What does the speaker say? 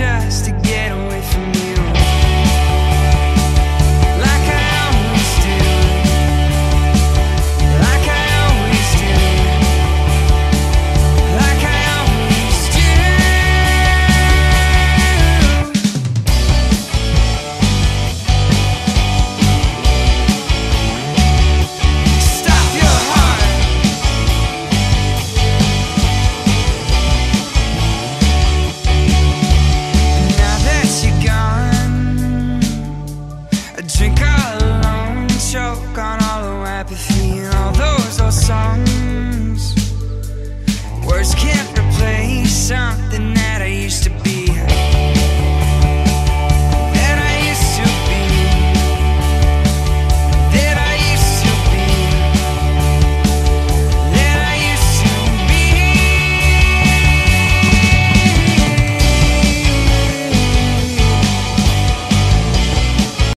just to something that I